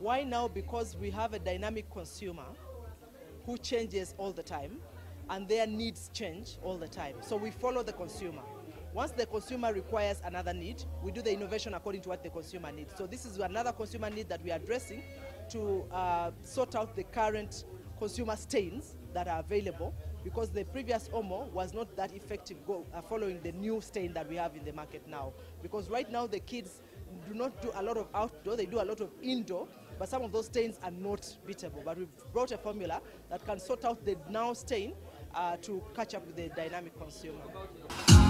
Why now? Because we have a dynamic consumer who changes all the time and their needs change all the time. So we follow the consumer. Once the consumer requires another need, we do the innovation according to what the consumer needs. So this is another consumer need that we are addressing to uh, sort out the current consumer stains that are available because the previous OMO was not that effective go, uh, following the new stain that we have in the market now. Because right now the kids do not do a lot of outdoor, they do a lot of indoor, but some of those stains are not beatable. But we've brought a formula that can sort out the now stain uh, to catch up with the dynamic consumer.